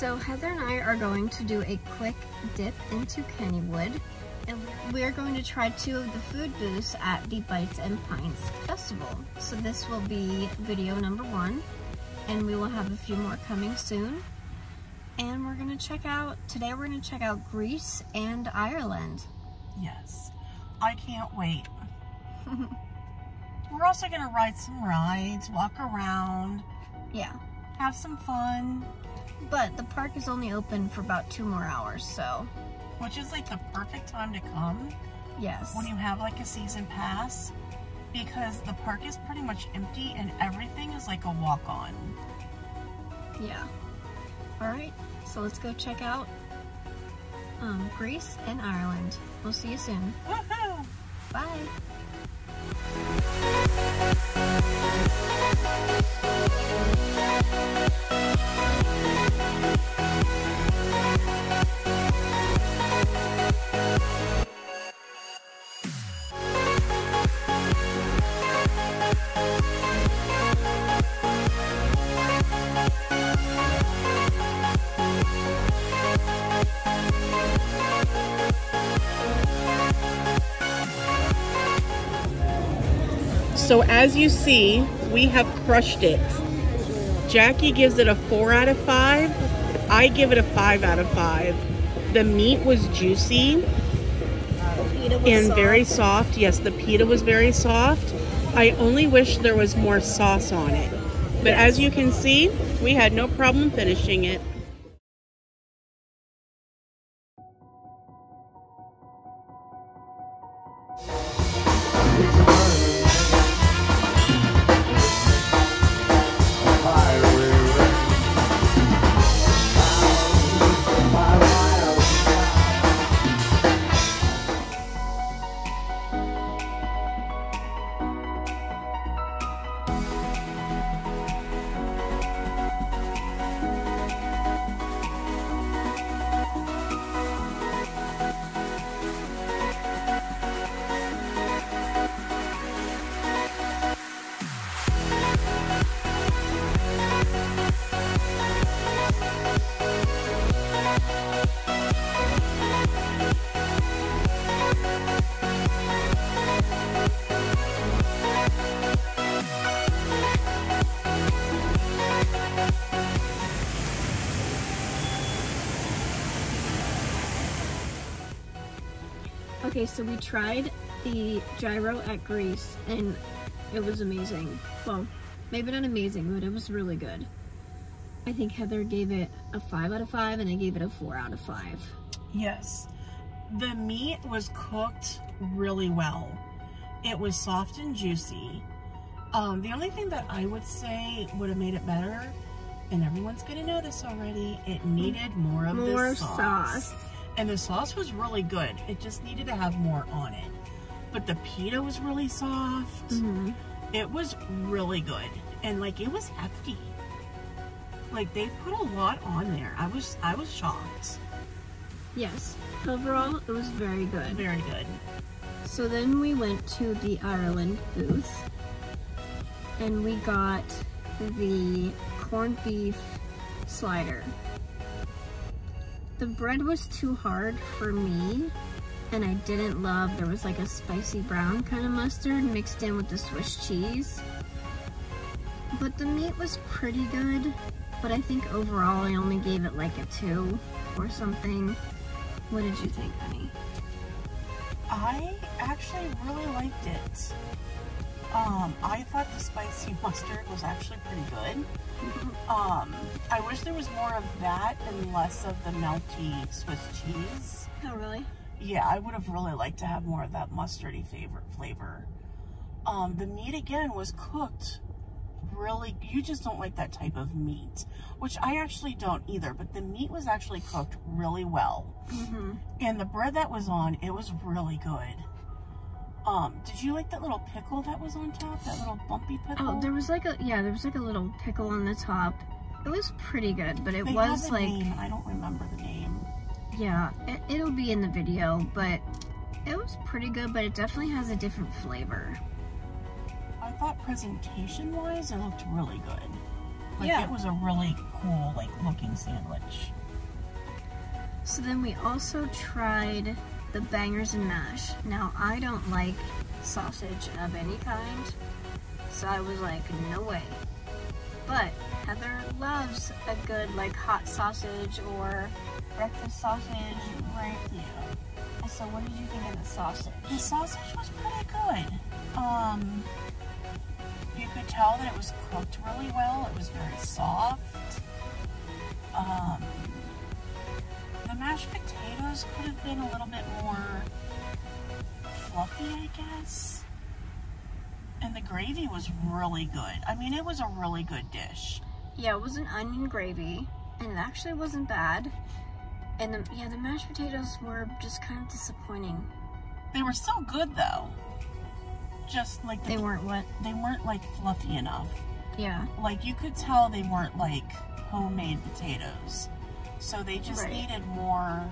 So Heather and I are going to do a quick dip into Kennywood and we're going to try two of the food booths at the Bites and Pints Festival. So this will be video number one and we will have a few more coming soon. And we're gonna check out, today we're gonna check out Greece and Ireland. Yes, I can't wait. we're also gonna ride some rides, walk around. Yeah. Have some fun. But the park is only open for about two more hours, so. Which is like the perfect time to come. Yes. When you have like a season pass. Because the park is pretty much empty and everything is like a walk on. Yeah. Alright, so let's go check out um, Greece and Ireland. We'll see you soon. Woohoo! Bye. We'll So as you see, we have crushed it. Jackie gives it a four out of five. I give it a five out of five. The meat was juicy was and soft. very soft. Yes, the pita was very soft. I only wish there was more sauce on it. But as you can see, we had no problem finishing it. Okay, so we tried the gyro at Greece and it was amazing. Well, maybe not amazing, but it was really good. I think Heather gave it a 5 out of 5 and I gave it a 4 out of 5. Yes. The meat was cooked really well. It was soft and juicy. Um, the only thing that I would say would have made it better, and everyone's gonna know this already, it needed more of More the sauce. sauce. And the sauce was really good. It just needed to have more on it. But the pita was really soft. Mhm. It was really good. And like it was hefty. Like they put a lot on there. I was I was shocked. Yes, overall it was very good. Very good. So then we went to the Ireland booth and we got the corned beef slider. The bread was too hard for me and I didn't love, there was like a spicy brown kind of mustard mixed in with the Swiss cheese. But the meat was pretty good, but I think overall I only gave it like a two or something. What did you think, honey? I actually really liked it. Um, I thought the spicy mustard was actually pretty good. Um, I wish there was more of that and less of the melty Swiss cheese. Oh, really? Yeah, I would have really liked to have more of that mustardy flavor. flavor. Um, the meat again was cooked really, you just don't like that type of meat, which I actually don't either, but the meat was actually cooked really well. Mm-hmm. And the bread that was on, it was really good. Um, did you like that little pickle that was on top? That little bumpy pickle? Oh, there was like a, yeah, there was like a little pickle on the top. It was pretty good, but it They was like, name, I don't remember the name. yeah, it, it'll be in the video, but it was pretty good, but it definitely has a different flavor. I thought presentation-wise, it looked really good. Like Yeah. it was a really cool like looking sandwich. So then we also tried the bangers and mash. Now I don't like sausage of any kind, so I was like, no way. But Heather loves a good like hot sausage or breakfast sausage, right? Yeah. So what did you think of the sausage? The sausage was pretty good. Um, you could tell that it was cooked really well. It was very soft. Um, mashed potatoes could have been a little bit more fluffy, I guess. And the gravy was really good. I mean, it was a really good dish. Yeah, it was an onion gravy, and it actually wasn't bad. And the, yeah, the mashed potatoes were just kind of disappointing. They were still good though. Just like the, They weren't what? they weren't like fluffy enough. Yeah. like you could tell they weren't like homemade potatoes. So they just Right. needed more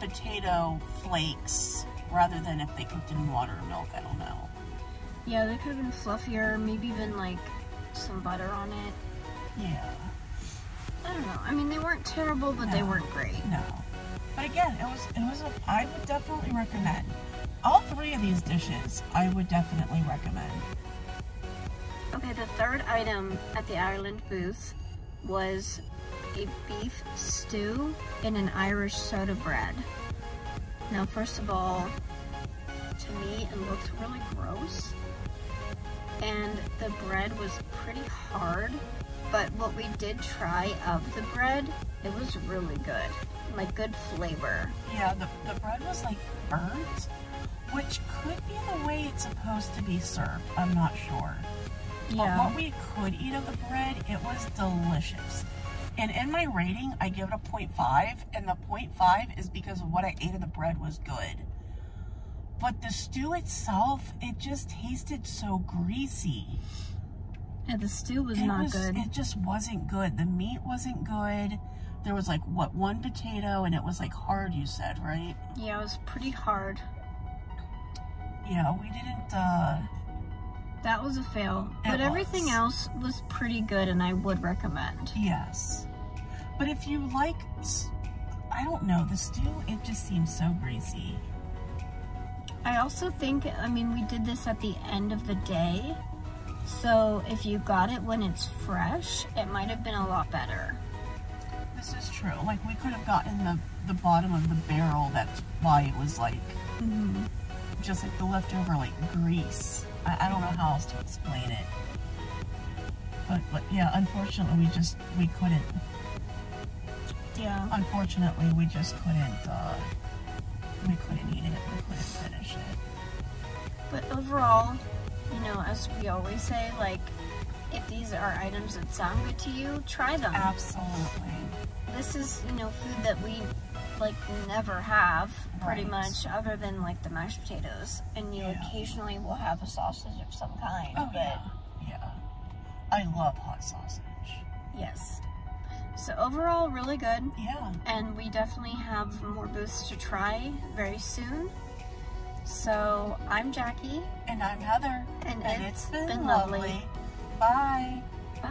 potato flakes rather than if they cooked in water or milk. I don't know. Yeah, they could have been fluffier, maybe even like some butter on it. Yeah. I don't know. I mean, they weren't terrible, but they weren't great. No. But again, it was it was a, I would definitely recommend all three of these dishes. I would definitely recommend. Okay, the third item at the Ireland booth was a beef stew in an Irish soda bread. Now, first of all, to me, it looked really gross. And the bread was pretty hard. But what we did try of the bread, it was really good. Like, good flavor. Yeah, the, the bread was like burnt, which could be the way it's supposed to be served. I'm not sure. Yeah. But what we could eat of the bread, it was delicious. And in my rating, I give it a 0.5, and the 0.5 is because of what I ate of the bread was good. But the stew itself, it just tasted so greasy. And the stew was it not was, good. It just wasn't good. The meat wasn't good. There was like what one potato, and it was like hard. You said right? Yeah, it was pretty hard. Yeah, we didn't. uh That was a fail. It But everything else was pretty good and I would recommend. Yes. But if you like, I don't know, the stew, it just seems so greasy. I also think, I mean, we did this at the end of the day. So if you got it when it's fresh, it might have been a lot better. This is true. Like, we could have gotten the, the bottom of the barrel, that's why it was like, mm-hmm. just like the leftover, like, grease. I, I don't know how else to explain it. But, but yeah, unfortunately, we just, we couldn't, Yeah. unfortunately, we just couldn't, uh, we couldn't eat it. We couldn't finish it. But overall, you know, as we always say, like, if these are items that sound good to you, try them. Absolutely. This is, you know, food that we, like, never have, pretty Right. much, other than, like, the mashed potatoes. And you Yeah. occasionally will have a sausage of some kind. Oh, but yeah. Yeah. I love hot sausage. Yes. So overall, really good. Yeah. And we definitely have more booths to try very soon. So I'm Jackie. And I'm Heather. And it's it's been, been lovely. lovely. Bye. Bye.